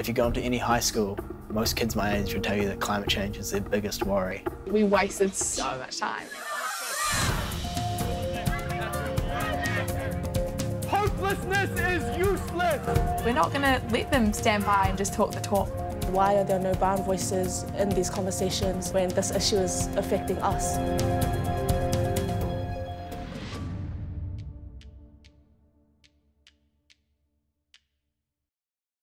If you go into any high school, most kids my age would tell you that climate change is their biggest worry. We wasted so much time. Hopelessness is useless! We're not going to let them stand by and just talk the talk. Why are there no brown voices in these conversations when this issue is affecting us?